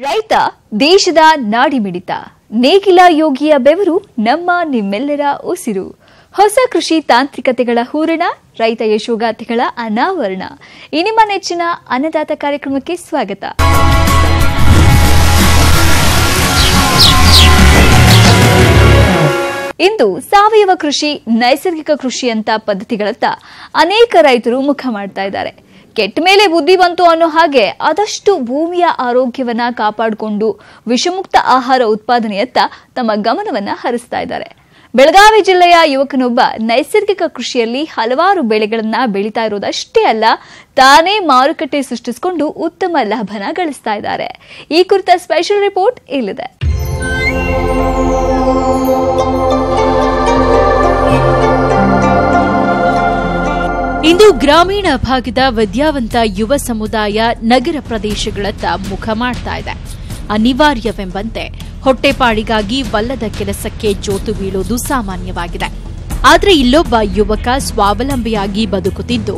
ರೈತ ದೇಶದ ನಾಡಿಮಿಡಿತ ನೇಗಿಲ ಯೋಗಿಯ ಬೆವರು ನಮ್ಮ ನಿಮ್ಮೆಲ್ಲರ ಉಸಿರು. ಹೊಸ ಕೃಷಿ ತಾಂತ್ರಿಕತೆಗಳ ಹೂರಣ, ರೈತ ಯಶೋಗಾಥೆಗಳ ಅನಾವರಣ. ಇನಿಮ ನೆಚ್ಚಿನ ಅನ್ನದಾತ ಕಾರ್ಯಕ್ರಮಕ್ಕೆ ಸ್ವಾಗತ. ಇಂದು ಸಾವಯವ ಕೃಷಿ, ನೈಸರ್ಗಿಕ ಕೃಷಿ ಅಂತ ಪದ್ಧತಿಗಳತ್ತ ಅನೇಕ ರೈತರು ಮುಖ ಮಾಡ್ತಾ ಇದ್ದಾರೆ. ಕೆಟ್ಟ ಮೇಲೆ ಬುದ್ಧಿ ಬಂತು ಅನ್ನೋ ಹಾಗೆ ಆದಷ್ಟು ಭೂಮಿಯ ಆರೋಗ್ಯವನ್ನ ಕಾಪಾಡಿಕೊಂಡು ವಿಷಮುಕ್ತ ಆಹಾರ ಉತ್ಪಾದನೆಯತ್ತ ತಮ್ಮ ಗಮನವನ್ನ ಹರಿಸ್ತಾ ಇದ್ದಾರೆ. ಬೆಳಗಾವಿ ಜಿಲ್ಲೆಯ ಯುವಕನೊಬ್ಬ ನೈಸರ್ಗಿಕ ಕೃಷಿಯಲ್ಲಿ ಹಲವಾರು ಬೆಳೆಗಳನ್ನ ಬೆಳೀತಾ ಇರೋದಷ್ಟೇ ಅಲ್ಲ, ತಾನೇ ಮಾರುಕಟ್ಟೆ ಸೃಷ್ಟಿಸಿಕೊಂಡು ಉತ್ತಮ ಲಾಭನ ಗಳಿಸ್ತಾ ಇದ್ದಾರೆ. ಈ ಕುರಿತ ಸ್ಪೆಷಲ್ ರಿಪೋರ್ಟ್ ಇಲ್ಲಿದೆ. ಇಂದು ಗ್ರಾಮೀಣ ಭಾಗದ ವಿದ್ಯಾವಂತ ಯುವ ಸಮುದಾಯ ನಗರ ಪ್ರದೇಶಗಳತ್ತ ಮುಖ ಮಾಡ್ತಾ ಇದೆ. ಅನಿವಾರ್ಯವೆಂಬಂತೆ ಹೊಟ್ಟೆಪಾಡಿಗಾಗಿ ವಲ್ಲದ ಕೆಲಸಕ್ಕೆ ಜೋತು ಬೀಳೋದು ಸಾಮಾನ್ಯವಾಗಿದೆ. ಆದರೆ ಇಲ್ಲೊಬ್ಬ ಯುವಕ ಸ್ವಾವಲಂಬಿಯಾಗಿ ಬದುಕುತ್ತಿದ್ದು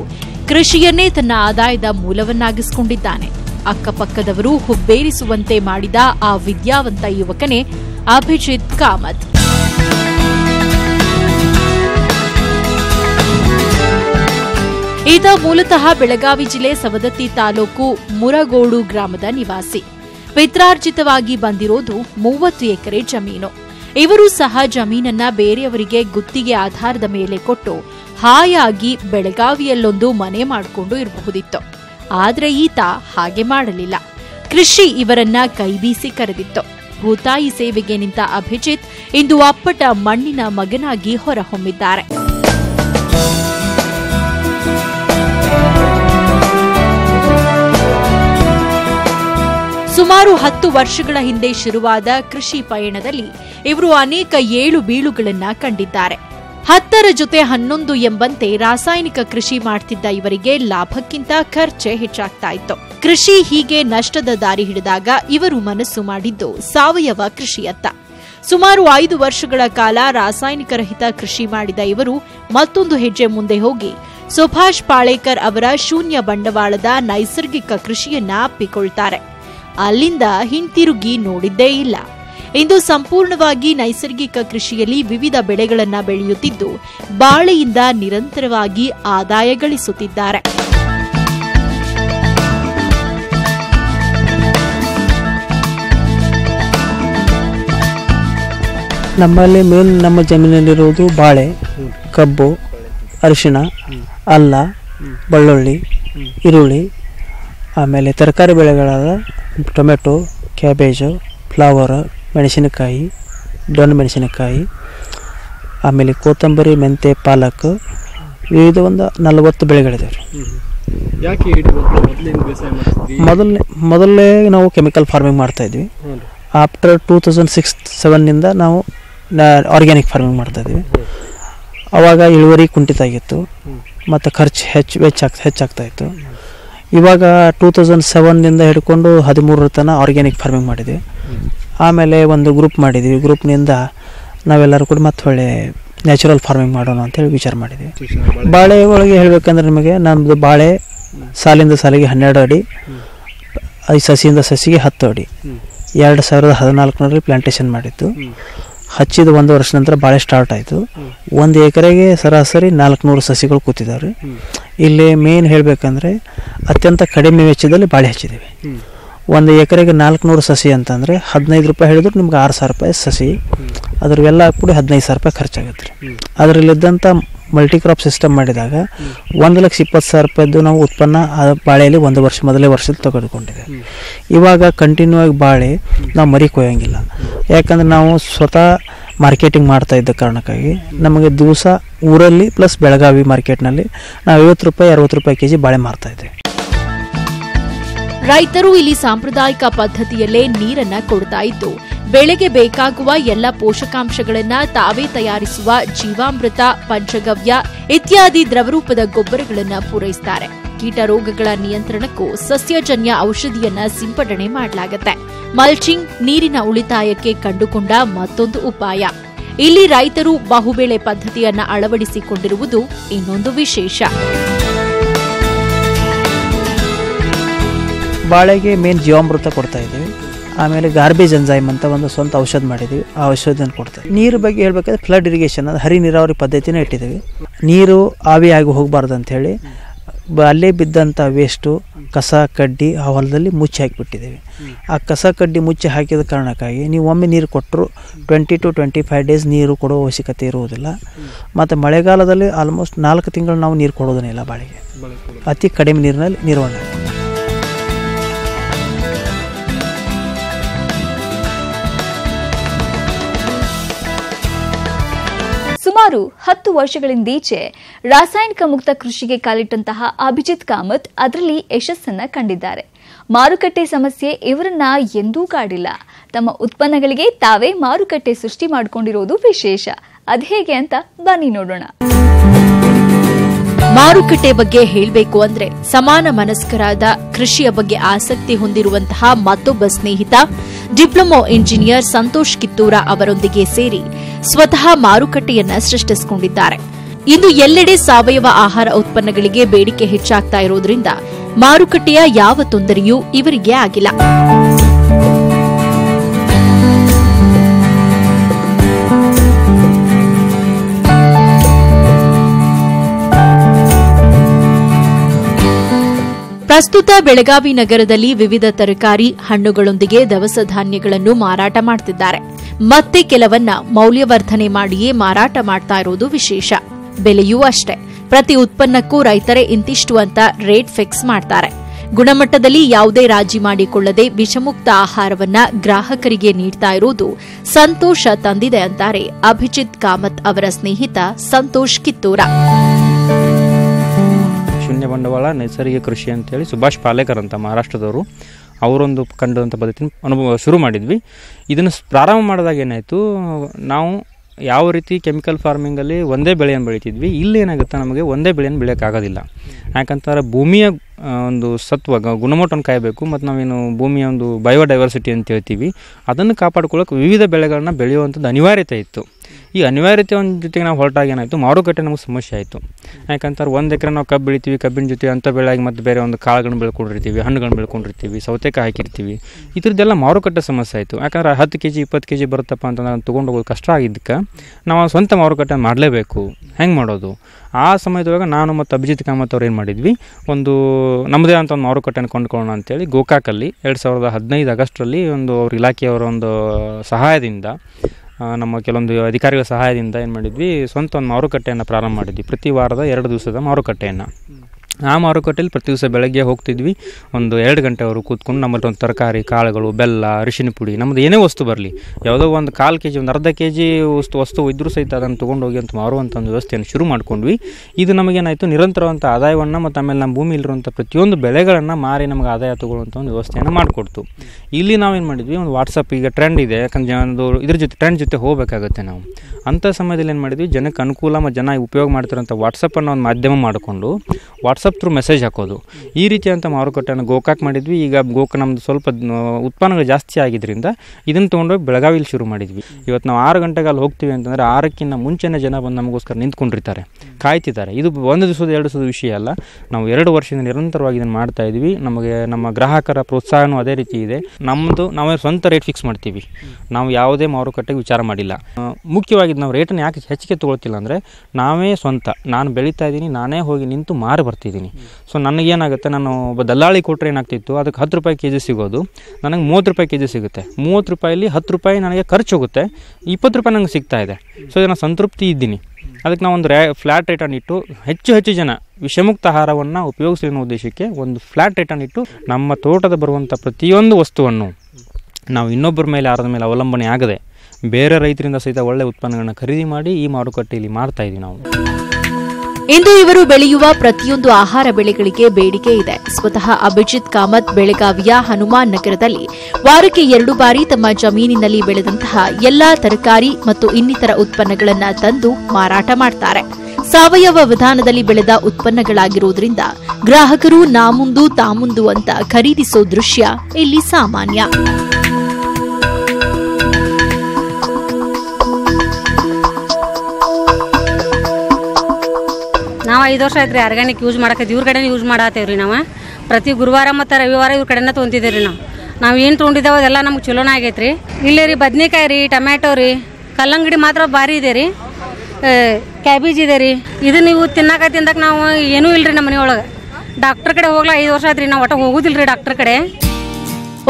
ಕೃಷಿಯನ್ನೇ ತನ್ನ ಆದಾಯದ ಮೂಲವನ್ನಾಗಿಸಿಕೊಂಡಿದ್ದಾನೆ. ಅಕ್ಕಪಕ್ಕದವರು ಹುಬ್ಬೇರಿಸುವಂತೆ ಮಾಡಿದ ಆ ವಿದ್ಯಾವಂತ ಯುವಕನೇ ಅಭಿಜಿತ್ ಕಾಮತ್. ಈತ ಮೂಲತಃ ಬೆಳಗಾವಿ ಜಿಲ್ಲೆ ಸವದತ್ತಿ ತಾಲೂಕು ಮುರಗೋಡು ಗ್ರಾಮದ ನಿವಾಸಿ. ಪಿತ್ರಾರ್ಜಿತವಾಗಿ ಬಂದಿರೋದು ಮೂವತ್ತು ಎಕರೆ ಜಮೀನು. ಇವರು ಸಹ ಜಮೀನನ್ನ ಬೇರೆಯವರಿಗೆ ಗುತ್ತಿಗೆ ಆಧಾರದ ಮೇಲೆ ಕೊಟ್ಟು ಹಾಯಾಗಿ ಬೆಳಗಾವಿಯಲ್ಲೊಂದು ಮನೆ ಮಾಡಿಕೊಂಡು ಇರಬಹುದಿತ್ತು. ಆದ್ರೆ ಈತ ಹಾಗೆ ಮಾಡಲಿಲ್ಲ. ಕೃಷಿ ಇವರನ್ನ ಕೈಬೀಸಿ ಕರೆದಿತ್ತು. ಭೂತಾಯಿ ಸೇವೆಗೆ ನಿಂತ ಅಭಿಜಿತ್ ಇಂದು ಅಪ್ಪಟ ಮಣ್ಣಿನ ಮಗನಾಗಿ ಹೊರಹೊಮ್ಮಿದ್ದಾರೆ. ಸುಮಾರು ಹತ್ತು ವರ್ಷಗಳ ಹಿಂದೆ ಶುರುವಾದ ಕೃಷಿ ಪಯಣದಲ್ಲಿ ಇವರು ಅನೇಕ ಏಳು ಬೀಳುಗಳನ್ನ ಕಂಡಿದ್ದಾರೆ. ಹತ್ತರ ಜೊತೆ ಹನ್ನೊಂದು ಎಂಬಂತೆ ರಾಸಾಯನಿಕ ಕೃಷಿ ಮಾಡ್ತಿದ್ದ ಇವರಿಗೆ ಲಾಭಕ್ಕಿಂತ ಖರ್ಚೆ ಹೆಚ್ಚಾಗ್ತಾ ಇತ್ತು ಕೃಷಿ ಹೀಗೆ ನಷ್ಟದ ದಾರಿ ಹಿಡಿದಾಗ ಇವರು ಮನಸ್ಸು ಮಾಡಿದ್ದು ಸಾವಯವ ಕೃಷಿಯತ್ತ. ಸುಮಾರು ಐದು ವರ್ಷಗಳ ಕಾಲ ರಾಸಾಯನಿಕ ರಹಿತ ಕೃಷಿ ಮಾಡಿದ ಇವರು ಮತ್ತೊಂದು ಹೆಜ್ಜೆ ಮುಂದೆ ಹೋಗಿ ಸುಭಾಷ್ ಪಾಳೇಕರ್ ಅವರ ಶೂನ್ಯ ಬಂಡವಾಳದ ನೈಸರ್ಗಿಕ ಕೃಷಿಯನ್ನ ಅಪ್ಪಿಕೊಳ್ತಾರೆ. ಅಲ್ಲಿಂದ ಹಿಂತಿರುಗಿ ನೋಡಿದ್ದೇ ಇಲ್ಲ. ಇಂದು ಸಂಪೂರ್ಣವಾಗಿ ನೈಸರ್ಗಿಕ ಕೃಷಿಯಲ್ಲಿ ವಿವಿಧ ಬೆಳೆಗಳನ್ನು ಬೆಳೆಯುತ್ತಿದ್ದು ಬಾಳೆಯಿಂದ ನಿರಂತರವಾಗಿ ಆದಾಯ ಗಳಿಸುತ್ತಿದ್ದಾರೆ. ನಮ್ಮಲ್ಲಿ ಮೇನ್ ನಮ್ಮ ಜಮೀನಲ್ಲಿರುವುದು ಬಾಳೆ ಕಬ್ಬು ಅರಿಶಿಣ ಅಲ್ಲ ಬೆಳ್ಳುಳ್ಳಿ ಈರುಳ್ಳಿ ಆಮೇಲೆ ತರಕಾರಿ ಬೆಳೆಗಳಾದ ಟೊಮೆಟೊ ಕ್ಯಾಬೇಜು ಫ್ಲವರ್ ಮೆಣಸಿನಕಾಯಿ ದೊಣ್ಣೆ ಮೆಣಸಿನಕಾಯಿ ಆಮೇಲೆ ಕೊತ್ತಂಬರಿ ಮೆಂತೆ ಪಾಲಕ್ ವಿವಿಧ ಒಂದು ನಲವತ್ತು ಬೆಳೆಗಳಿದೆ ರೀ ಯಾಕೆ ಮೊದಲೇನು ಮೊದಲನೇ ಮೊದಲೇ ನಾವು ಕೆಮಿಕಲ್ ಫಾರ್ಮಿಂಗ್ ಮಾಡ್ತಾ ಇದ್ವಿ. ಆಫ್ಟರ್ ಟೂ ತೌಸಂಡ್ ಸಿಕ್ಸ್ ಸೆವೆನ್ನಿಂದ ನಾವು ಆರ್ಗ್ಯಾನಿಕ್ ಫಾರ್ಮಿಂಗ್ ಮಾಡ್ತಾ ಇದ್ವಿ. ಅವಾಗ ಇಳುವರಿ ಕುಂಠಿತ ಆಗಿತ್ತು. ಮತ್ತು ಖರ್ಚು ಹೆಚ್ಚು ವೆಚ್ಚ ಹೆಚ್ಚಾಗ್ತಾಯಿತ್ತು ಹೆಚ್ಚಾಗ್ತಾ ಇತ್ತು. ಇವಾಗ ಟೂ ತೌಸಂಡ್ ಸೆವೆನ್ನಿಂದ ಹಿಡ್ಕೊಂಡು ಹದಿಮೂರರ ತನಕ ಆರ್ಗ್ಯಾನಿಕ್ ಫಾರ್ಮಿಂಗ್ ಮಾಡಿದ್ವಿ. ಆಮೇಲೆ ಒಂದು ಗ್ರೂಪ್ ಮಾಡಿದ್ವಿ. ಗ್ರೂಪ್ನಿಂದ ನಾವೆಲ್ಲರೂ ಕೂಡ ಮತ್ತೆ ಒಳ್ಳೆ ನ್ಯಾಚುರಲ್ ಫಾರ್ಮಿಂಗ್ ಮಾಡೋಣ ಅಂತೇಳಿ ವಿಚಾರ ಮಾಡಿದ್ವಿ. ಬಾಳೆ ಒಳಗೆ ಹೇಳಬೇಕಂದ್ರೆ ನಿಮಗೆ ನಮ್ಮದು ಬಾಳೆ ಸಾಲಿಂದ ಸಾಲಿಗೆ ಹನ್ನೆರಡು ಅಡಿ ಐದು ಸಸಿಯಿಂದ ಸಸಿಗೆ ಹತ್ತು ಅಡಿ. ಎರಡು ಸಾವಿರದ ಹದಿನಾಲ್ಕರಲ್ಲಿ ಪ್ಲಾಂಟೇಶನ್ ಮಾಡಿದ್ದು. ಹಚ್ಚಿದ ಒಂದು ವರ್ಷ ನಂತರ ಬಾಳೆ ಸ್ಟಾರ್ಟ್ ಆಯಿತು. ಒಂದು ಎಕರೆಗೆ ಸರಾಸರಿ ನಾಲ್ಕುನೂರು ಸಸಿಗಳು ಕೂತಿದ್ದಾವೆ ಇಲ್ಲಿ ಮೇನ್ ಹೇಳಬೇಕಂದ್ರೆ ಅತ್ಯಂತ ಕಡಿಮೆ ವೆಚ್ಚದಲ್ಲಿ ಬಾಳೆ ಹಚ್ಚಿದ್ದೀವಿ. ಒಂದು ಎಕರೆಗೆ ನಾಲ್ಕುನೂರು ಸಸಿ ಅಂತಂದರೆ ಹದಿನೈದು ರೂಪಾಯಿ ಹೇಳಿದ್ರು ನಿಮ್ಗೆ ಆರು ಸಾವಿರ ರೂಪಾಯಿ ಸಸಿ. ಅದ್ರವೆಲ್ಲ ಹಾಕ್ಬಿಟ್ಟು ಹದಿನೈದು ಸಾವಿರ ರೂಪಾಯಿ ಖರ್ಚಾಗುತ್ತೆ ರೀ. ಅದರಲ್ಲಿದ್ದಂಥ ಮಲ್ಟಿ ಕ್ರಾಪ್ ಸಿಸ್ಟಮ್ ಮಾಡಿದಾಗ ಒಂದು ಲಕ್ಷ ಇಪ್ಪತ್ತು ಸಾವಿರ ರೂಪಾಯಿದ್ದು ನಾವು ಉತ್ಪನ್ನ ಆ ಬಾಳೆಯಲ್ಲಿ ಒಂದು ವರ್ಷ ಮೊದಲೇ ವರ್ಷದಲ್ಲಿ ತೆಗೆದುಕೊಂಡಿದೆ ಇವಾಗ ಕಂಟಿನ್ಯೂ ಆಗಿ ಬಾಳೆ ನಾವು ಮರಿ ಕೊಯ್ಯಂಗಿಲ್ಲ. ಯಾಕಂದ್ರೆ ನಾವು ಸ್ವತಃ ಮಾರ್ಕೆಟಿಂಗ್ ಮಾಡ್ತಾ ಇದ್ದ ಕಾರಣಕ್ಕಾಗಿ ನಮಗೆ ದಿವಸ ಊರಲ್ಲಿ ಪ್ಲಸ್ ಬೆಳಗಾವಿ ಮಾರ್ಕೆಟ್ನಲ್ಲಿ ನಾವು ಐವತ್ತು ರೂಪಾಯಿ ಅರವತ್ತು ರೂಪಾಯಿ ಕೆ ಜಿ ಬಾಳೆ ಮಾರ್ತಾಯಿದ್ದೆ ರೈತರು ಇಲ್ಲಿ ಸಾಂಪ್ರದಾಯಿಕ ಪದ್ಧತಿಯಲ್ಲೇ ನೀರನ್ನ ಕೊಡ್ತಾ ಇದ್ದು, ಬೆಳೆಗೆ ಬೇಕಾಗುವ ಎಲ್ಲ ಪೋಷಕಾಂಶಗಳನ್ನ ತಾವೇ ತಯಾರಿಸುವ ಜೀವಾಮೃತ, ಪಂಚಗವ್ಯ ಇತ್ಯಾದಿ ದ್ರವರೂಪದ ಗೊಬ್ಬರಗಳನ್ನ ಪೂರೈಸುತ್ತಾರೆ ಕೀಟ ರೋಗಗಳ ನಿಯಂತ್ರಣಕ್ಕೂ ಸಸ್ಯಜನ್ಯ ಔಷಧಿಯನ್ನ ಸಿಂಪಡಣೆ ಮಾಡಲಾಗುತ್ತೆ. ಮಲ್ಚಿಂಗ್ ನೀರಿನ ಉಳಿತಾಯಕ್ಕೆ ಕಂಡುಕೊಂಡ ಮತ್ತೊಂದು ಉಪಾಯ. ಇಲ್ಲಿ ರೈತರು ಬಹುಬೆಳೆ ಪದ್ಧತಿಯನ್ನ ಅಳವಡಿಸಿಕೊಂಡಿರುವುದು ಇನ್ನೊಂದು ವಿಶೇಷ. ಬಾಳೆಗೆ ಮೇನ್ ಜೀವಾಮೃತ ಕೊಡ್ತಾ ಇದ್ದೀವಿ. ಆಮೇಲೆ ಗಾರ್ಬೇಜ್ ಎಂಜೈಮ್ ಅಂತ ಒಂದು ಸ್ವಂತ ಔಷಧ ಮಾಡಿದ್ದೀವಿ. ಆ ಔಷಧಿಯನ್ನು ಕೊಡ್ತೇವೆ ನೀರು ಬಗ್ಗೆ ಹೇಳ್ಬೇಕಾದ್ರೆ ಫ್ಲಡ್ ಇರಿಗೇಷನ್ ಅದು ಹರಿ ನೀರಾವರಿ ಪದ್ಧತಿನ ಇಟ್ಟಿದ್ದೀವಿ. ನೀರು ಆವಿಯಾಗಿ ಹೋಗಬಾರ್ದು ಅಂಥೇಳಿ ಬ ಅಲ್ಲೇ ಬಿದ್ದಂಥ ವೇಸ್ಟು ಕಸ ಕಡ್ಡಿ ಆ ಹೊಲದಲ್ಲಿ ಮುಚ್ಚಿ ಹಾಕಿಬಿಟ್ಟಿದ್ದೀವಿ. ಆ ಕಸ ಕಡ್ಡಿ ಮುಚ್ಚಿ ಹಾಕಿದ ಕಾರಣಕ್ಕಾಗಿ ನೀವು ಒಮ್ಮೆ ನೀರು ಕೊಟ್ಟರು twenty to twenty five days ನೀರು ಕೊಡೋ ಅವಶ್ಯಕತೆ ಇರುವುದಿಲ್ಲ. ಮತ್ತು ಮಳೆಗಾಲದಲ್ಲಿ ಆಲ್ಮೋಸ್ಟ್ ನಾಲ್ಕು ತಿಂಗಳು ನಾವು ನೀರು ಕೊಡೋದನ್ನೇ ಇಲ್ಲ ಬಾಳೆಗೆ. ಅತಿ ಕಡಿಮೆ ನೀರಿನಲ್ಲಿ ನಿರ್ವಹಣೆ. ಸುಮಾರು ಹತ್ತು ವರ್ಷಗಳಿಂದೀಚೆ ರಾಸಾಯನಿಕ ಮುಕ್ತ ಕೃಷಿಗೆ ಕಾಲಿಟ್ಟಂತಹ ಅಭಿಜಿತ್ ಕಾಮತ್ ಅದರಲ್ಲಿ ಯಶಸ್ಸನ್ನ ಕಂಡಿದ್ದಾರೆ. ಮಾರುಕಟ್ಟೆ ಸಮಸ್ಯೆ ಇವರನ್ನ ಎಂದೂ ಕಾಡಿಲ್ಲ. ತಮ್ಮ ಉತ್ಪನ್ನಗಳಿಗೆ ತಾವೇ ಮಾರುಕಟ್ಟೆ ಸೃಷ್ಟಿ ಮಾಡಿಕೊಂಡಿರೋದು ವಿಶೇಷ. ಅದ್ಹೇಗೆ ಅಂತ ಬನ್ನಿ ನೋಡೋಣ. ಮಾರುಕಟ್ಟೆ ಬಗ್ಗೆ ಹೇಳಬೇಕು ಅಂದ್ರೆ ಸಮಾನ ಮನಸ್ಕರಾದ ಕೃಷಿಯ ಬಗ್ಗೆ ಆಸಕ್ತಿ ಹೊಂದಿರುವಂತಹ ಮತ್ತೊಬ್ಬ ಸ್ನೇಹಿತ ಡಿಪ್ಲೊಮೊ ಇಂಜಿನಿಯರ್ ಸಂತೋಷ್ ಕಿತ್ತೂರ ಅವರೊಂದಿಗೆ ಸೇರಿ ಸ್ವತಃ ಮಾರುಕಟ್ಟೆಯನ್ನ ಸೃಷ್ಟಿಸಿಕೊಂಡಿದ್ದಾರೆ. ಇಂದು ಎಲ್ಲೆಡೆ ಸಾವಯವ ಆಹಾರ ಉತ್ಪನ್ನಗಳಿಗೆ ಬೇಡಿಕೆ ಹೆಚ್ಚಾಗ್ತಾ ಇರೋದ್ರಿಂದ ಮಾರುಕಟ್ಟೆಯ ಯಾವ ತೊಂದರೆಯೂ ಇವರಿಗೆ ಆಗಿಲ್ಲ. ಪ್ರಸ್ತುತ ಬೆಳಗಾವಿ ನಗರದಲ್ಲಿ ವಿವಿಧ ತರಕಾರಿ ಹಣ್ಣುಗಳೊಂದಿಗೆ ದವಸ ಧಾನ್ಯಗಳನ್ನು ಮಾರಾಟ ಮಾಡ್ತಿದ್ದಾರೆ. ಮತ್ತೆ ಕೆಲವನ್ನ ಮೌಲ್ಯವರ್ಧನೆ ಮಾಡಿಯೇ ಮಾರಾಟ ಮಾಡ್ತಾ ಇರೋದು ವಿಶೇಷ. ಬೆಲೆಯೂ ಅಷ್ಟೇ. ಪ್ರತಿ ಉತ್ಪನ್ನಕ್ಕೂ ರೈತರೇ ಇಂತಿಷ್ಟು ಅಂತ ರೇಟ್ ಫಿಕ್ಸ್ ಮಾಡ್ತಾರೆ. ಗುಣಮಟ್ಟದಲ್ಲಿ ಯಾವುದೇ ರಾಜಿ ಮಾಡಿಕೊಳ್ಳದೆ ವಿಷಮುಕ್ತ ಆಹಾರವನ್ನ ಗ್ರಾಹಕರಿಗೆ ನೀಡ್ತಾ ಇರೋದು ಸಂತೋಷ ತಂದಿದೆ ಅಂತಾರೆ ಅಭಿಜಿತ್ ಕಾಮತ್ ಅವರ ಸ್ನೇಹಿತ ಸಂತೋಷ್ ಕಿತ್ತೂರ. ಬಂಡವಾಳ, ನೈಸರ್ಗಿಕ ಕೃಷಿ ಅಂತೇಳಿ ಸುಭಾಷ್ ಪಾಲೇಕರ್ ಅಂತ ಮಹಾರಾಷ್ಟ್ರದವರು ಅವರೊಂದು ಕಂಡಂಥ ಪದ್ಧತಿನ ಅನುಭವ ಶುರು ಮಾಡಿದ್ವಿ. ಇದನ್ನು ಪ್ರಾರಂಭ ಮಾಡಿದಾಗ ಏನಾಯಿತು, ನಾವು ಯಾವ ರೀತಿ ಕೆಮಿಕಲ್ ಫಾರ್ಮಿಂಗಲ್ಲಿ ಒಂದೇ ಬೆಳೆಯನ್ನು ಬೆಳಿತಿದ್ವಿ, ಇಲ್ಲಿ ಏನಾಗುತ್ತೆ, ನಮಗೆ ಒಂದೇ ಬೆಳೆಯನ್ನು ಬೆಳೆಯೋಕ್ಕಾಗೋದಿಲ್ಲ. ಯಾಕಂತಂದ್ರೆ ಭೂಮಿಯ ಒಂದು ಸತ್ವ ಗುಣಮಟ್ಟವನ್ನು ಕಾಯಬೇಕು, ಮತ್ತು ನಾವೇನು ಭೂಮಿಯ ಒಂದು ಬಯೋಡೈವರ್ಸಿಟಿ ಅಂತ ಹೇಳ್ತೀವಿ, ಅದನ್ನು ಕಾಪಾಡ್ಕೊಳ್ಳೋಕೆ ವಿವಿಧ ಬೆಳೆಗಳನ್ನ ಬೆಳೆಯುವಂಥದ್ದು ಅನಿವಾರ್ಯತೆ ಇತ್ತು. ಈ ಅನಿವಾರ್ಯತೆ ಒಂದು ಜೊತೆಗೆ ನಾವು ಹೊರಟಾಗ ಏನಾಯಿತು? ಮಾರುಕಟ್ಟೆ ನಮಗೆ ಸಮಸ್ಯೆ ಆಯಿತು. ಯಾಕಂತಾರೆ ಒಂದು ಎಕರೆ ನಾವು ಕಬ್ಬು ಬೆಳಿತೀವಿ, ಕಬ್ಬಿನ ಜೊತೆ ಅಂಥ ಬೆಳೆಯಾಗಿ ಮತ್ತು ಬೇರೆ ಒಂದು ಕಾಳುಗಳನ್ನ ಬೆಳ್ಕೊಂಡಿರ್ತೀವಿ, ಹಣ್ಣುಗಳನ್ನ ಬೆಳ್ಕೊಂಡಿರ್ತೀವಿ, ಸೌತೆಕಾಯಿ ಹಾಕಿರ್ತೀವಿ. ಇದ್ರದ್ದೆಲ್ಲ ಮಾರುಕಟ್ಟೆ ಸಮಸ್ಯೆ ಆಯಿತು. ಯಾಕಂದ್ರೆ ಹತ್ತು ಕೆ ಜಿ ಇಪ್ಪತ್ತು ಕೆ ಜಿ ಬರುತ್ತಪ್ಪ ಅಂತ ನಾನು ತೊಗೊಂಡು ಹೋಗೋದು ಕಷ್ಟ ಆಗಿದ್ದಕ್ಕೆ ನಾವು ಸ್ವಂತ ಮಾರುಕಟ್ಟೆ ಮಾಡಲೇಬೇಕು. ಹೆಂಗೆ ಮಾಡೋದು? ಆ ಸಮಯದೊಳಗೆ ನಾನು ಮತ್ತು ಅಭಿಜಿತ್ ಕಾಮತ್ ಅವ್ರು ಏನು ಮಾಡಿದ್ವಿ? ಒಂದು ನಮ್ಮದೇ ಅಂತ ಒಂದು ಮಾರುಕಟ್ಟೆಯನ್ನು ಕೊಂಡ್ಕೊಳ್ಳೋಣ ಅಂತೇಳಿ ಗೋಕಾಕಲ್ಲಿ ಎರಡು ಸಾವಿರದ ಹದಿನೈದು ಆಗಸ್ಟ್ರಲ್ಲಿ ಒಂದು ಅವ್ರ ಇಲಾಖೆಯವರ ಒಂದು ಸಹಾಯದಿಂದ ನಮ್ಮ ಕೆಲವೊಂದು ಅಧಿಕಾರಿಗಳ ಸಹಾಯದಿಂದ ಏನು ಮಾಡಿದ್ವಿ, ಸ್ವಂತ ಒಂದು ಮಾರುಕಟ್ಟೆಯನ್ನು ಪ್ರಾರಂಭ ಮಾಡಿದ್ವಿ. ಪ್ರತಿ ವಾರದ ಎರಡು ದಿವಸದ ಮಾರುಕಟ್ಟೆಯನ್ನು. ಆ ಮಾರುಕಟ್ಟೆಯಲ್ಲಿ ಪ್ರತಿ ದಿವಸ ಬೆಳಗ್ಗೆ ಹೋಗ್ತಿದ್ವಿ. ಒಂದು ಎರಡು ಗಂಟೆವರೆಗೂ ಕೂತ್ಕೊಂಡು ನಮ್ಮಲ್ಲಿ ಒಂದು ತರಕಾರಿ, ಕಾಳುಗಳು, ಬೆಲ್ಲ, ಅರಿಶಿನ ಪುಡಿ ನಮ್ಮದು ಏನೇ ವಸ್ತು ಬರಲಿ. ಯಾವುದೋ ಒಂದು ಕಾಲು ಕೆ ಜಿ ಒಂದು ಅರ್ಧ ಕೆ ಜಿ ವಸ್ತು ವಸ್ತು ಇದ್ರೂ ಸಹಿತ ಅದನ್ನು ತೊಗೊಂಡೋಗಿ ಅಂತ ಮಾರುವಂಥ ಒಂದು ವ್ಯವಸ್ಥೆಯನ್ನು ಶುರು ಮಾಡ್ಕೊಂಡ್ವಿ. ಇದು ನಮಗೇನಾಯಿತು? ನಿರಂತರವಂಥ ಆದಾಯವನ್ನು ಮತ್ತು ಆಮೇಲೆ ನಮ್ಮ ಭೂಮಿಯಲ್ಲಿರುವಂಥ ಪ್ರತಿಯೊಂದು ಬೆಳೆಗಳನ್ನು ಮಾರಿ ನಮಗೆ ಆದಾಯ ತೊಗೊಳ್ಳುವಂಥ ಒಂದು ವ್ಯವಸ್ಥೆಯನ್ನು ಮಾಡಿಕೊಡ್ತು. ಇಲ್ಲಿ ನಾವೇನು ಮಾಡಿದ್ವಿ? ಒಂದು ವಾಟ್ಸಪ್ ಈಗ ಟ್ರೆಂಡ್ ಇದೆ. ಯಾಕಂದ್ರೆ ಒಂದು ಇದ್ರ ಜೊತೆ ಟ್ರೆಂಡ್ ಜೊತೆ ಹೋಗಬೇಕಾಗುತ್ತೆ ನಾವು. ಅಂಥ ಸಮಯದಲ್ಲಿ ಏನು ಮಾಡಿದ್ವಿ? ಜನಕ್ಕೆ ಅನುಕೂಲ ಮತ್ತು ಜನ ಉಪಯೋಗ ಮಾಡ್ತಿರೋಂಥ ವಾಟ್ಸಪ್ಪನ್ನು ಒಂದು ಮಾಧ್ಯಮ ಮಾಡಿಕೊಂಡು, ವಾಟ್ಸಪ್ ಥ್ರೂ ಮೆಸೇಜ್ ಹಾಕೋದು. ಈ ರೀತಿಯಾದಂಥ ಮಾರುಕಟ್ಟೆಯನ್ನು ಗೋಕಾಕ್ ಮಾಡಿದ್ವಿ. ಈಗ ಗೋಕ ನಮ್ಮದು ಸ್ವಲ್ಪ ಉತ್ಪನ್ನಗಳು ಜಾಸ್ತಿ ಆಗಿದ್ದರಿಂದ ಇದನ್ನು ತೊಗೊಂಡೋಗಿ ಬೆಳಗಾವಿಲಿ ಶುರು ಮಾಡಿದ್ವಿ. ಇವತ್ತು ನಾವು ಆರು ಗಂಟೆಗೆ ಅಲ್ಲಿ ಹೋಗ್ತೀವಿ ಅಂತಂದರೆ ಆರಕ್ಕಿಂತ ಮುಂಚೆನೇ ಜನ ಬಂದು ನಮಗೋಸ್ಕರ ನಿಂತ್ಕೊಂಡಿರ್ತಾರೆ. ಕಾಯ್ತಿದ್ದಾರೆ. ಇದು ಒಂದು ದಿವಸದ, ಎರಡು ದಿವಸದ ವಿಷಯ ಅಲ್ಲ. ನಾವು ಎರಡು ವರ್ಷದಿಂದ ನಿರಂತರವಾಗಿ ಇದನ್ನು ಮಾಡ್ತಾ ಇದ್ವಿ. ನಮಗೆ, ನಮ್ಮ ಗ್ರಾಹಕರ ಪ್ರೋತ್ಸಾಹನೂ ಅದೇ ರೀತಿ ಇದೆ. ನಮ್ಮದು ನಾವೇ ಸ್ವಂತ ರೇಟ್ ಫಿಕ್ಸ್ ಮಾಡ್ತೀವಿ. ನಾವು ಯಾವುದೇ ಮಾರುಕಟ್ಟೆಗೆ ವಿಚಾರ ಮಾಡಿಲ್ಲ. ಮುಖ್ಯವಾಗಿ ನಾವು ರೇಟನ್ನು ಯಾಕೆ ಹೆಚ್ಚಿಗೆ ತೊಗೊಳ್ತಿಲ್ಲ ಅಂದರೆ ನಾವೇ ಸ್ವಂತ. ನಾನು ಬೆಳೀತಾ ಇದ್ದೀನಿ, ನಾನೇ ಹೋಗಿ ನಿಂತು ಮಾರಿ ಬರ್ತಿದ್ದೀನಿ. ಸೊ ನನಗೇನಾಗುತ್ತೆ, ನಾನು ಒಬ್ಬ ದಲ್ಲಾಳಿ ಕೊಟ್ಟರೆ ಏನಾಗ್ತಿತ್ತು, ಅದಕ್ಕೆ ಹತ್ತು ರೂಪಾಯಿ ಕೆ ಜಿ ಸಿಗೋದು, ನನಗೆ ಮೂವತ್ತು ರೂಪಾಯಿ ಕೆ ಜಿ ಸಿಗುತ್ತೆ. ಮೂವತ್ತು ರೂಪಾಯಲ್ಲಿ ಹತ್ತು ರೂಪಾಯಿ ನನಗೆ ಖರ್ಚು ಹೋಗುತ್ತೆ, ಇಪ್ಪತ್ತು ರೂಪಾಯಿ ನನಗೆ ಸಿಗ್ತಾ ಇದೆ. ಸೊ ಇದನ್ನು ಸಂತೃಪ್ತಿ ಇದ್ದೀನಿ. ಅದಕ್ಕೆ ನಾವು ಒಂದು ರೇ ಫ್ಲ್ಯಾಟ್ ರೇಟನ್ನು ಇಟ್ಟು, ಹೆಚ್ಚು ಹೆಚ್ಚು ಜನ ವಿಷಮುಕ್ತ ಆಹಾರವನ್ನು ಉಪಯೋಗಿಸಲಿ ಅನ್ನೋ ಉದ್ದೇಶಕ್ಕೆ ಒಂದು ಫ್ಲ್ಯಾಟ್ ರೇಟನ್ನು ಇಟ್ಟು, ನಮ್ಮ ತೋಟದ ಬರುವಂಥ ಪ್ರತಿಯೊಂದು ವಸ್ತುವನ್ನು ನಾವು ಇನ್ನೊಬ್ಬರ ಮೇಲೆ ಆರದ ಮೇಲೆ ಅವಲಂಬನೆ ಆಗದೆ, ಬೇರೆ ರೈತರಿಂದ ಸಹಿತ ಒಳ್ಳೆ ಉತ್ಪನ್ನಗಳನ್ನ ಖರೀದಿ ಮಾಡಿ ಈ ಮಾರುಕಟ್ಟೆಯಲ್ಲಿ ಮಾರ್ತಾ ಇದ್ದೀವಿ ನಾವು. ಇಂದು ಇವರು ಬೆಳೆಯುವ ಪ್ರತಿಯೊಂದು ಆಹಾರ ಬೆಳೆಗಳಿಗೆ ಬೇಡಿಕೆ ಇದೆ. ಸ್ವತಃ ಅಭಿಜಿತ್ ಕಾಮತ್ ಬೆಳಗಾವಿಯ ಹನುಮಾನ್ ನಗರದಲ್ಲಿ ವಾರಕ್ಕೆ ಎರಡು ಬಾರಿ ತಮ್ಮ ಜಮೀನಿನಲ್ಲಿ ಬೆಳೆದಂತಹ ಎಲ್ಲಾ ತರಕಾರಿ ಮತ್ತು ಇನ್ನಿತರ ಉತ್ಪನ್ನಗಳನ್ನು ತಂದು ಮಾರಾಟ ಮಾಡ್ತಾರೆ. ಸಾವಯವ ವಿಧಾನದಲ್ಲಿ ಬೆಳೆದ ಉತ್ಪನ್ನಗಳಾಗಿರುವುದರಿಂದ ಗ್ರಾಹಕರು ನಾಮುಂದು ತಾಮುಂದು ಅಂತ ಖರೀದಿಸೋ ದೃಶ್ಯ ಇಲ್ಲಿ ಸಾಮಾನ್ಯ. ಐದು ವರ್ಷ ಆಯ್ತು ರೀ ಆರ್ಗ್ಯಾನಿಕ್ ಯೂಸ್ ಮಾಡಕತ್ತೀವಿ ಇವ್ರ ಕಡೆನೇ ಯೂಸ್ ಮಾಡತ್ತೇವೆ ರೀ ನಾವು. ಪ್ರತಿ ಗುರುವಾರ ಮತ್ತು ರವಿವಾರ ಇವ್ರ ಕಡೆನೇ ತೊಗೊಂತಿದ್ದೀವಿ ರೀ ನಾವು. ನಾವು ಏನು ತೊಗೊಂಡಿದ್ದೇವೆ ಅದೆಲ್ಲ ನಮ್ಗೆ ಚಲೋನ ಆಗೈತೆ ರೀ ಇಲ್ಲೇ ರೀ ಬದ್ನೆಕಾಯಿ ರೀ, ಟೊಮ್ಯಾಟೊ ರೀ, ಕಲ್ಲಂಗಡಿ ಮಾತ್ರ ಭಾರಿ ಇದೆ ರೀ. ಕ್ಯಾಬೇಜ್ ಇದೆ ರೀ. ಇದು ನೀವು ತಿನ್ನಕ ತಿಂದಕ್ಕೆ ನಾವು ಏನೂ ಇಲ್ಲರಿ ನಮ್ಮ ಮನೆಯೊಳಗೆ. ಡಾಕ್ಟರ್ ಕಡೆ ಹೋಗ್ಲಾ ಐದು ವರ್ಷ ಆದ್ರಿ ನಾವು ಒಟ್ಟ ಹೋಗೋದಿಲ್ಲ ರೀ ಡಾಕ್ಟರ್ ಕಡೆ.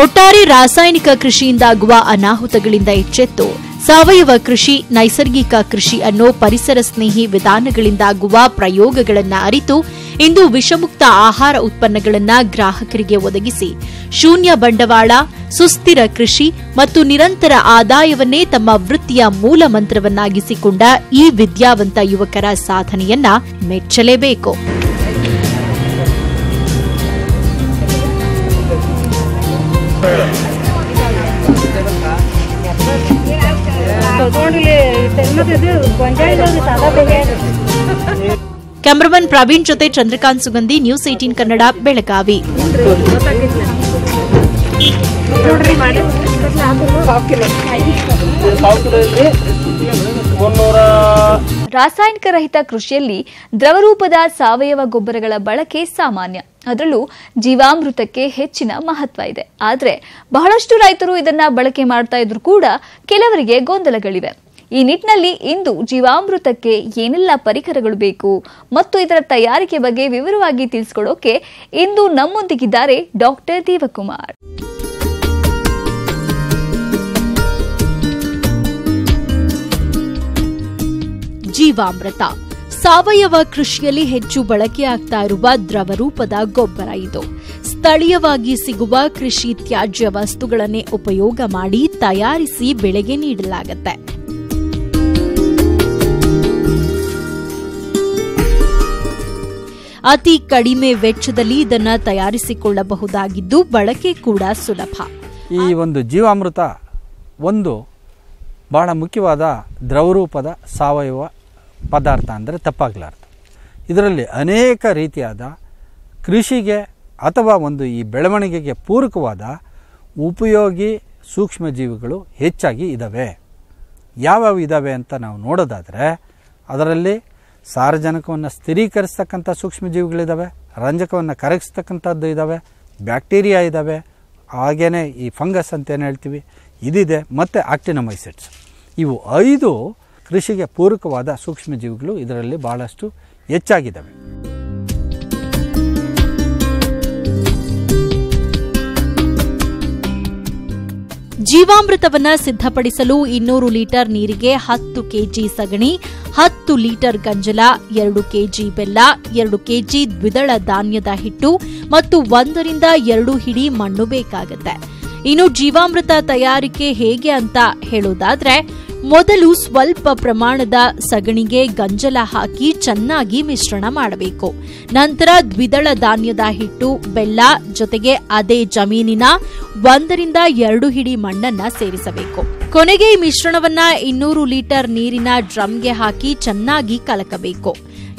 ಒಟ್ಟಾರೆ ರಾಸಾಯನಿಕ ಕೃಷಿಯಿಂದಾಗುವ ಅನಾಹುತಗಳಿಂದ ಎಚ್ಚೆತ್ತು ಸಾವಯವ ಕೃಷಿ, ನೈಸರ್ಗಿಕ ಕೃಷಿ ಅನ್ನೋ ಪರಿಸರ ಸ್ನೇಹಿ ವಿಧಾನಗಳಿಂದಾಗುವ ಪ್ರಯೋಗಗಳನ್ನು ಅರಿತು ಇಂದು ವಿಷಮುಕ್ತ ಆಹಾರ ಉತ್ಪನ್ನಗಳನ್ನು ಗ್ರಾಹಕರಿಗೆ ಒದಗಿಸಿ ಶೂನ್ಯ ಬಂಡವಾಳ, ಸುಸ್ಥಿರ ಕೃಷಿ ಮತ್ತು ನಿರಂತರ ಆದಾಯವನ್ನೇ ತಮ್ಮ ವೃತ್ತಿಯ ಮೂಲ ಮಂತ್ರವನ್ನಾಗಿಸಿಕೊಂಡ ಈ ವಿದ್ಯಾವಂತ ಯುವಕರ ಸಾಧನೆಯನ್ನ ಮೆಚ್ಚಲೇಬೇಕು. ಕ್ಯಾಮರಾಮನ್ ಪ್ರವೀಣ್ ಜೊತೆ ಚಂದ್ರಕಾಂತ್ ಸುಗಂಧಿ ನ್ಯೂಸ್ ಏಟೀನ್ ಕನ್ನಡ ಬೆಳಗಾವಿ. ರಾಸಾಯನಿಕ ರಹಿತ ಕೃಷಿಯಲ್ಲಿ ದ್ರವರೂಪದ ಸಾವಯವ ಗೊಬ್ಬರಗಳ ಬಳಕೆ ಸಾಮಾನ್ಯ. ಅದರಲ್ಲೂ ಜೀವಾಮೃತಕ್ಕೆ ಹೆಚ್ಚಿನ ಮಹತ್ವ ಇದೆ. ಆದರೆ ಬಹಳಷ್ಟು ರೈತರು ಇದನ್ನ ಬಳಕೆ ಮಾಡ್ತಾ ಇದ್ರು ಕೂಡ ಕೆಲವರಿಗೆ ಗೊಂದಲಗಳಿವೆ. ಈ ನಿಟ್ಟಿನಲ್ಲಿ ಇಂದು ಜೀವಾಮೃತಕ್ಕೆ ಏನೆಲ್ಲ ಪರಿಕರಗಳು ಬೇಕು ಮತ್ತು ಇದರ ತಯಾರಿಕೆ ಬಗ್ಗೆ ವಿವರವಾಗಿ ತಿಳಿಸ್ಕೊಡೋಕೆ ಇಂದು ನಮ್ಮೊಂದಿಗಿದ್ದಾರೆ ಡಾಕ್ಟರ್ ದೇವಕುಮಾರ್. ಜೀವಾಮೃತ ಸಾವಯವ ಕೃಷಿಯಲ್ಲಿ ಹೆಚ್ಚು ಬಳಕೆಯಾಗ್ತಾ ಇರುವ ದ್ರವರೂಪದ ಗೊಬ್ಬರ ಇದು. ಸ್ಥಳೀಯವಾಗಿ ಸಿಗುವ ಕೃಷಿ ತ್ಯಾಜ್ಯ ವಸ್ತುಗಳನ್ನೇ ಉಪಯೋಗ ಮಾಡಿ ತಯಾರಿಸಿ ಬೆಳೆಗೆ ನೀಡಲಾಗುತ್ತೆ. ಅತಿ ಕಡಿಮೆ ವೆಚ್ಚದಲ್ಲಿ ಇದನ್ನ ತಯಾರಿಸಿಕೊಳ್ಳಬಹುದಾಗಿದ್ದು ಬಳಕೆ ಕೂಡ ಸುಲಭ. ಈ ಒಂದು ಜೀವಾಮೃತ ಒಂದು ಬಹಳ ಮುಖ್ಯವಾದ ದ್ರವರೂಪದ ಸಾವಯವ ಪದಾರ್ಥ ಅಂದರೆ ತಪ್ಪಾಗಲಾರ್ದು. ಇದರಲ್ಲಿ ಅನೇಕ ರೀತಿಯಾದ ಕೃಷಿಗೆ ಅಥವಾ ಒಂದು ಈ ಬೆಳವಣಿಗೆಗೆ ಪೂರಕವಾದ ಉಪಯೋಗಿ ಸೂಕ್ಷ್ಮಜೀವಿಗಳು ಹೆಚ್ಚಾಗಿ ಇದ್ದಾವೆ ಯಾವ್ಯಾವ ಇದ್ದಾವೆ ಅಂತ ನಾವು ನೋಡೋದಾದರೆ, ಅದರಲ್ಲಿ ಸಾರಜನಕವನ್ನು ಸ್ಥಿರೀಕರಿಸ್ತಕ್ಕಂಥ ಸೂಕ್ಷ್ಮಜೀವಿಗಳಿದ್ದಾವೆ ರಂಜಕವನ್ನು ಕರಗಿಸ್ತಕ್ಕಂಥದ್ದು ಇದ್ದಾವೆ ಬ್ಯಾಕ್ಟೀರಿಯಾ ಇದ್ದಾವೆ ಹಾಗೇನೆ ಈ ಫಂಗಸ್ ಅಂತ ಏನು ಹೇಳ್ತೀವಿ, ಇದಿದೆ, ಮತ್ತು ಆಕ್ಟಿನಮೈಸೆಟ್ಸ್. ಇವು ಐದು ಕೃಷಿಗೆ ಪೂರಕವಾದ ಸೂಕ್ಷ್ಮಜೀವಿಗಳು ಇದರಲ್ಲಿ ಬಹಳಷ್ಟು ಹೆಚ್ಚಾಗಿದ್ದಾವೆ. ಜೀವಾಮೃತವನ್ನು ಸಿದ್ಧಪಡಿಸಲು ಇನ್ನೂರು ಲೀಟರ್ ನೀರಿಗೆ ಹತ್ತು ಕೆಜಿ ಸಗಣಿ, ಹತ್ತು ಲೀಟರ್ ಗಂಜಲ, ಎರಡು ಕೆಜಿ ಬೆಲ್ಲ, ಎರಡು ಕೆಜಿ ದ್ವಿದಳ ಧಾನ್ಯದ ಹಿಟ್ಟು ಮತ್ತು ಒಂದರಿಂದ ಎರಡು ಹಿಡಿ ಮಣ್ಣು ಬೇಕಾಗುತ್ತೆ. ಇನ್ನು ಜೀವಾಮೃತ ತಯಾರಿಕೆ ಹೇಗೆ ಅಂತ ಹೇಳೋದಾದ್ರೆ, ಮೊದಲು ಸ್ವಲ್ಪ ಪ್ರಮಾಣದ ಸಗಣಿಗೆ ಗಂಜಲ ಹಾಕಿ ಚೆನ್ನಾಗಿ ಮಿಶ್ರಣ ಮಾಡಬೇಕು. ನಂತರ ದ್ವಿದಳ ಧಾನ್ಯದ ಹಿಟ್ಟು, ಬೆಲ್ಲ, ಜೊತೆಗೆ ಅದೇ ಜಮೀನಿನ ಒಂದರಿಂದ ಎರಡು ಹಿಡಿ ಮಣ್ಣನ್ನ ಸೇರಿಸಬೇಕು. ಕೊನೆಗೆ ಈ ಮಿಶ್ರಣವನ್ನ ಇನ್ನೂರು ಲೀಟರ್ ನೀರಿನ ಡ್ರಮ್ಗೆ ಹಾಕಿ ಚೆನ್ನಾಗಿ ಕಲಕಬೇಕು.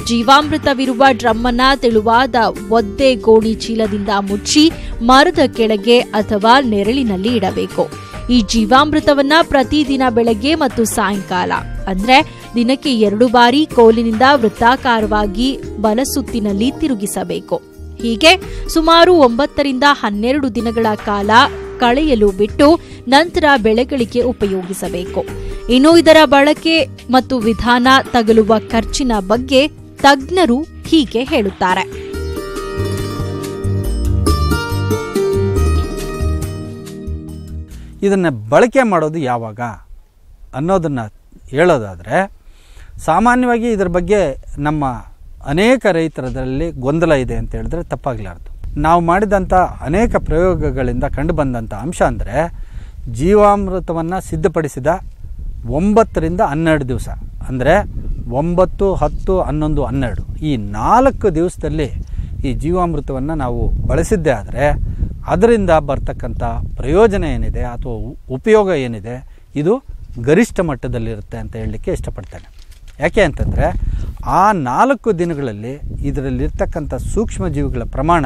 ಜೀವಾಮೃತವಿರುವ ಡ್ರಮ್ಮನ್ನ ತೆಳುವಾದ ಒದ್ದೆ ಗೋಣಿ ಚೀಲದಿಂದ ಮುಚ್ಚಿ ಮರದ ಕೆಳಗೆ ಅಥವಾ ನೆರಳಿನಲ್ಲಿ ಇಡಬೇಕು. ಈ ಜೀವಾಮೃತವನ್ನ ಪ್ರತಿದಿನ ಬೆಳಗ್ಗೆ ಮತ್ತು ಸಾಯಂಕಾಲ, ಅಂದ್ರೆ ದಿನಕ್ಕೆ ಎರಡು ಬಾರಿ ಕೋಲಿನಿಂದ ವೃತ್ತಾಕಾರವಾಗಿ ಬಲಸುತ್ತಿನಲ್ಲಿ ತಿರುಗಿಸಬೇಕು. ಹೀಗೆ ಸುಮಾರು ಒಂಬತ್ತರಿಂದ ಹನ್ನೆರಡು ದಿನಗಳ ಕಾಲ ಕಳೆಯಲು ಬಿಟ್ಟು ನಂತರ ಬೆಳೆಗಳಿಗೆ ಉಪಯೋಗಿಸಬೇಕು. ಇನ್ನು ಇದರ ಬಳಕೆ ಮತ್ತು ವಿಧಾನ ತಗಲುವ ಖರ್ಚಿನ ಬಗ್ಗೆ ತಜ್ಞರು ಹೀಗೆ ಹೇಳುತ್ತಾರೆ. ಇದನ್ನು ಬಳಕೆ ಮಾಡೋದು ಯಾವಾಗ ಅನ್ನೋದನ್ನು ಹೇಳೋದಾದರೆ, ಸಾಮಾನ್ಯವಾಗಿ ಇದರ ಬಗ್ಗೆ ನಮ್ಮ ಅನೇಕ ರೈತರದಲ್ಲಿ ಗೊಂದಲ ಇದೆ ಅಂತ ಹೇಳಿದ್ರೆ ತಪ್ಪಾಗಲಾರ್ದು. ನಾವು ಮಾಡಿದಂಥ ಅನೇಕ ಪ್ರಯೋಗಗಳಿಂದ ಕಂಡುಬಂದಂಥ ಅಂಶ ಅಂದರೆ ಜೀವಾಮೃತವನ್ನು ಸಿದ್ಧಪಡಿಸಿದ ಒಂಬತ್ತರಿಂದ ಹನ್ನೆರಡು ದಿವಸ. ಅಂದರೆ ಒಂಬತ್ತು, ಹತ್ತು, ಹನ್ನೊಂದು, ಹನ್ನೆರಡು. ಈ ನಾಲ್ಕು ದಿವಸದಲ್ಲಿ ಈ ಜೀವಾಮೃತವನ್ನು ನಾವು ಬಳಸಿದ್ದೇ ಆದರೆ ಅದರಿಂದ ಬರ್ತಕ್ಕಂಥ ಪ್ರಯೋಜನ ಏನಿದೆ ಅಥವಾ ಉಪಯೋಗ ಏನಿದೆ ಇದು ಗರಿಷ್ಠ ಮಟ್ಟದಲ್ಲಿರುತ್ತೆ ಅಂತ ಹೇಳಲಿಕ್ಕೆ ಇಷ್ಟಪಡ್ತೇನೆ. ಯಾಕೆ ಅಂತಂದರೆ ಆ ನಾಲ್ಕು ದಿನಗಳಲ್ಲಿ ಇದರಲ್ಲಿರ್ತಕ್ಕಂಥ ಸೂಕ್ಷ್ಮಜೀವಿಗಳ ಪ್ರಮಾಣ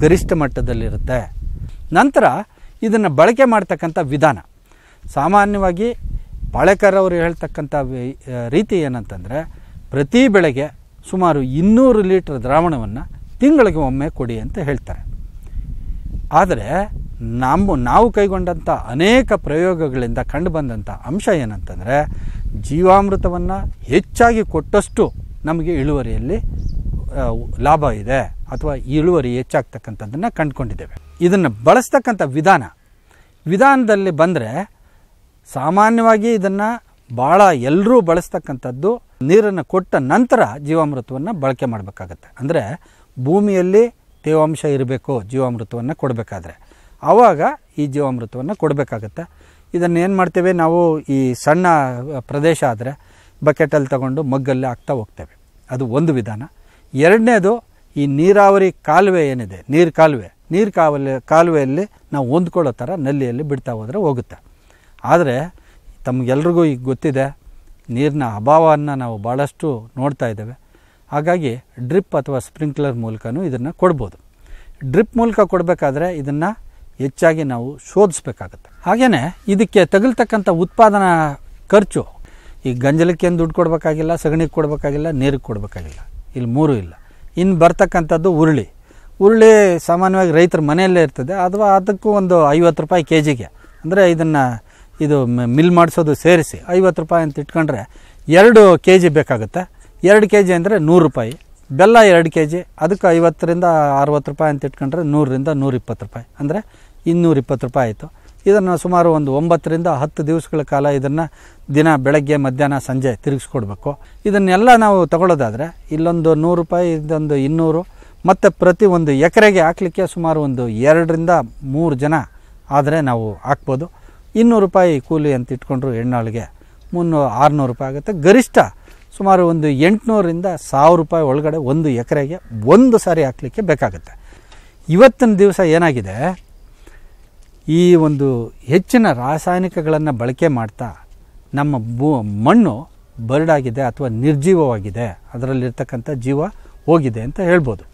ಗರಿಷ್ಠ ಮಟ್ಟದಲ್ಲಿರುತ್ತೆ. ನಂತರ ಇದನ್ನು ಬಳಕೆ ಮಾಡ್ತಕ್ಕಂಥ ವಿಧಾನ. ಸಾಮಾನ್ಯವಾಗಿ ಬಾಳೆಕರ್ ಅವರು ಹೇಳ್ತಕ್ಕಂಥ ರೀತಿ ಏನಂತಂದರೆ, ಪ್ರತಿ ಬೆಳೆಗೆ ಸುಮಾರು ಇನ್ನೂರು ಲೀಟರ್ ದ್ರಾವಣವನ್ನು ತಿಂಗಳಿಗೆ ಒಮ್ಮೆ ಕೊಡಿ ಅಂತ ಹೇಳ್ತಾರೆ. ಆದರೆ ನಮ್ಮ ನಾವು ಕೈಗೊಂಡಂಥ ಅನೇಕ ಪ್ರಯೋಗಗಳಿಂದ ಕಂಡುಬಂದಂಥ ಅಂಶ ಏನಂತಂದರೆ, ಜೀವಾಮೃತವನ್ನು ಹೆಚ್ಚಾಗಿ ಕೊಟ್ಟಷ್ಟು ನಮಗೆ ಇಳುವರಿಯಲ್ಲಿ ಲಾಭ ಇದೆ ಅಥವಾ ಇಳುವರಿ ಹೆಚ್ಚಾಗ್ತಕ್ಕಂಥದ್ದನ್ನು ಕಂಡುಕೊಂಡಿದ್ದೇವೆ. ಇದನ್ನು ಬಳಸ್ತಕ್ಕಂಥ ವಿಧಾನ, ವಿಧಾನದಲ್ಲಿ ಬಂದರೆ ಸಾಮಾನ್ಯವಾಗಿ ಇದನ್ನು ಭಾಳ ಎಲ್ಲರೂ ಬಳಸ್ತಕ್ಕಂಥದ್ದು ನೀರನ್ನು ಕೊಟ್ಟ ನಂತರ ಜೀವಾಮೃತವನ್ನು ಬಳಕೆ ಮಾಡಬೇಕಾಗತ್ತೆ. ಅಂದರೆ ಭೂಮಿಯಲ್ಲಿ ತೇವಾಂಶ ಇರಬೇಕು, ಜೀವಾಮೃತವನ್ನು ಕೊಡಬೇಕಾದ್ರೆ. ಆವಾಗ ಈ ಜೀವಾಮೃತವನ್ನು ಕೊಡಬೇಕಾಗತ್ತೆ. ಇದನ್ನು ಏನು ಮಾಡ್ತೇವೆ ನಾವು ಈ ಸಣ್ಣ ಪ್ರದೇಶ ಆದರೆ ಬಕೆಟಲ್ಲಿ ತಗೊಂಡು ಮಗ್ಗಲ್ಲಿ ಹಾಕ್ತಾ ಹೋಗ್ತೇವೆ. ಅದು ಒಂದು ವಿಧಾನ. ಎರಡನೇದು ಈ ನೀರಾವರಿ ಕಾಲುವೆ ಏನಿದೆ, ನೀರು ಕಾಲುವೆ. ನೀರು ಕಾವಲೆ ಕಾಲುವೆಯಲ್ಲಿ ನಾವು ಹೊಂದ್ಕೊಳ್ಳೋ ಥರ ನಲ್ಲಿಯಲ್ಲಿ ಬಿಡ್ತಾ ಹೋದರೆ ಹೋಗುತ್ತೆ. ಆದರೆ ತಮಗೆಲ್ರಿಗೂ ಈಗ ಗೊತ್ತಿದೆ, ನೀರಿನ ಅಭಾವವನ್ನು ನಾವು ಭಾಳಷ್ಟು ನೋಡ್ತಾ ಇದ್ದೇವೆ. ಹಾಗಾಗಿ ಡ್ರಿಪ್ ಅಥವಾ ಸ್ಪ್ರಿಂಕ್ಲರ್ ಮೂಲಕನೂ ಇದನ್ನು ಕೊಡ್ಬೋದು. ಡ್ರಿಪ್ ಮೂಲಕ ಕೊಡಬೇಕಾದ್ರೆ ಇದನ್ನು ಹೆಚ್ಚಾಗಿ ನಾವು ಶೋಧಿಸ್ಬೇಕಾಗತ್ತೆ. ಹಾಗೆಯೇ ಇದಕ್ಕೆ ತಗಲ್ತಕ್ಕಂಥ ಉತ್ಪಾದನಾ ಖರ್ಚು, ಈ ಗಂಜಲಕ್ಕೇನು ದುಡ್ಡು ಕೊಡಬೇಕಾಗಿಲ್ಲ, ಸಗಣಿಗೆ ಕೊಡಬೇಕಾಗಿಲ್ಲ, ನೀರಿಗೆ ಕೊಡಬೇಕಾಗಿಲ್ಲ. ಇಲ್ಲಿ ಮೂರು ಇಲ್ಲ. ಇನ್ನು ಬರ್ತಕ್ಕಂಥದ್ದು ಉರುಳಿ. ಉರುಳಿ ಸಾಮಾನ್ಯವಾಗಿ ರೈತರ ಮನೆಯಲ್ಲೇ ಇರ್ತದೆ, ಅಥವಾ ಅದಕ್ಕೂ ಒಂದು ಐವತ್ತು ರೂಪಾಯಿ ಕೆ ಜಿಗೆ ಅಂದರೆ ಇದನ್ನು ಇದು ಮಿಲ್ ಮಾಡಿಸೋದು ಸೇರಿಸಿ ಐವತ್ತು ರೂಪಾಯಿ ಅಂತ ಇಟ್ಕೊಂಡ್ರೆ ಎರಡು ಕೆ ಜಿ ಬೇಕಾಗುತ್ತೆ. ಎರಡು ಕೆ ಜಿ ಅಂದರೆ ನೂರು ರೂಪಾಯಿ. ಬೆಲ್ಲ ಎರಡು ಕೆ ಜಿ ಅದಕ್ಕೆ ಐವತ್ತರಿಂದ ಅರವತ್ತು ರೂಪಾಯಿ ಅಂತ ಇಟ್ಕೊಂಡ್ರೆ ನೂರರಿಂದ ನೂರಿಪ್ಪತ್ತು ರೂಪಾಯಿ. ಅಂದರೆ ಇನ್ನೂರಿಪ್ಪತ್ತು ರೂಪಾಯಿ ಆಯಿತು. ಇದನ್ನು ಸುಮಾರು ಒಂದು ಒಂಬತ್ತರಿಂದ ಹತ್ತು ದಿವಸಗಳ ಕಾಲ ಇದನ್ನು ದಿನ ಬೆಳಗ್ಗೆ, ಮಧ್ಯಾಹ್ನ, ಸಂಜೆ ತಿರುಗಿಸ್ಕೊಡ್ಬೇಕು. ಇದನ್ನೆಲ್ಲ ನಾವು ತಗೊಳ್ಳೋದಾದರೆ ಇಲ್ಲೊಂದು ನೂರು ರೂಪಾಯಿ, ಇದೊಂದು ಇನ್ನೂರು. ಮತ್ತು ಪ್ರತಿ ಒಂದು ಎಕರೆಗೆ ಹಾಕಲಿಕ್ಕೆ ಸುಮಾರು ಒಂದು ಎರಡರಿಂದ ಮೂರು ಜನ ಆದರೆ ನಾವು ಹಾಕ್ಬೋದು. ಇನ್ನೂರು ರೂಪಾಯಿ ಕೂಲಿ ಅಂತ ಇಟ್ಕೊಂಡ್ರು ಹೆಣ್ಣಾಳಿಗೆ. ಮುನ್ನೂರು ಆರುನೂರು ರೂಪಾಯಿ ಆಗುತ್ತೆ. ಗರಿಷ್ಠ ಸುಮಾರು ಒಂದು ಎಂಟುನೂರಿಂದ ಸಾವಿರ ರೂಪಾಯಿ ಒಳಗಡೆ ಒಂದು ಎಕರೆಗೆ ಒಂದು ಸಾರಿ ಹಾಕಲಿಕ್ಕೆ ಬೇಕಾಗುತ್ತೆ. ಇವತ್ತಿನ ದಿವಸ ಏನಾಗಿದೆ? ಈ ಒಂದು ಹೆಚ್ಚಿನ ರಾಸಾಯನಿಕಗಳನ್ನು ಬಳಕೆ ಮಾಡ್ತಾ ನಮ್ಮ ಭೂ ಮಣ್ಣು ಬರಡಾಗಿದೆ ಅಥವಾ ನಿರ್ಜೀವವಾಗಿದೆ. ಅದರಲ್ಲಿರ್ತಕ್ಕಂಥ ಜೀವ ಹೋಗಿದೆ ಅಂತ ಹೇಳ್ಬೋದು.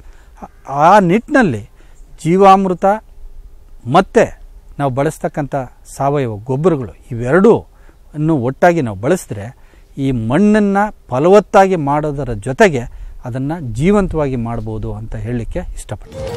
ಆ- ನಿಟ್ಟಿನಲ್ಲಿ ಜೀವಾಮೃತ ಮತ್ತು ನಾವು ಬಳಸ್ತಕ್ಕಂಥ ಸಾವಯವ ಗೊಬ್ಬರಗಳು ಇವೆರಡೂ ಅನ್ನು ಒಟ್ಟಾಗಿ ನಾವು ಬಳಸಿದ್ರೆ ಈ ಮಣ್ಣನ್ನು ಫಲವತ್ತಾಗಿ ಮಾಡೋದರ ಜೊತೆಗೆ ಅದನ್ನು ಜೀವಂತವಾಗಿ ಮಾಡ್ಬೋದು ಅಂತ ಹೇಳಲಿಕ್ಕೆ ಇಷ್ಟಪಡ್ತೀನಿ.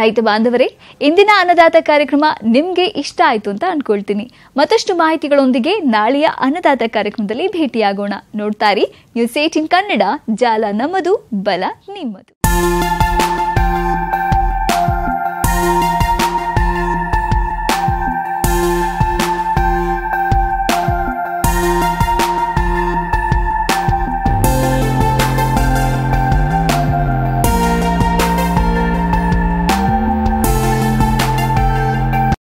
ರೈತ ಬಾಂಧವರೇ, ಇಂದಿನ ಅನ್ನದಾತ ಕಾರ್ಯಕ್ರಮ ನಿಮ್ಗೆ ಇಷ್ಟ ಆಯ್ತು ಅಂತ ಅನ್ಕೊಳ್ತೀನಿ. ಮತ್ತಷ್ಟು ಮಾಹಿತಿಗಳೊಂದಿಗೆ ನಾಳೆಯ ಅನ್ನದಾತ ಕಾರ್ಯಕ್ರಮದಲ್ಲಿ ಭೇಟಿಯಾಗೋಣ. ನೋಡ್ತಾರಿ ನ್ಯೂಸ್ ಏಟಿನ್ ಕನ್ನಡ, ಜಾಲ ನಮ್ಮದು, ಬಲ ನಿಮ್ಮದು.